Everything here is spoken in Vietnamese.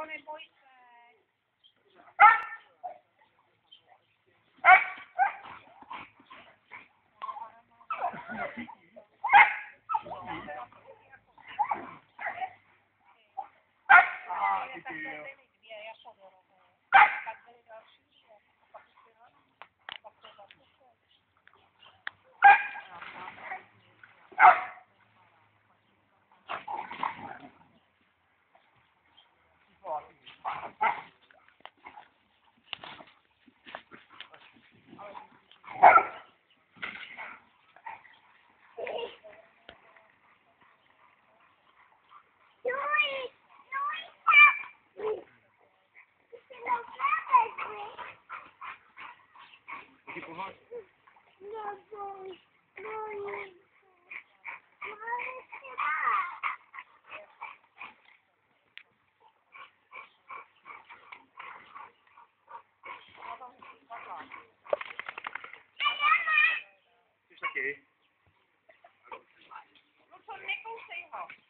pone muy... Ah, Thank you. Иди помочь. Okay. Ну, что, не кушай его.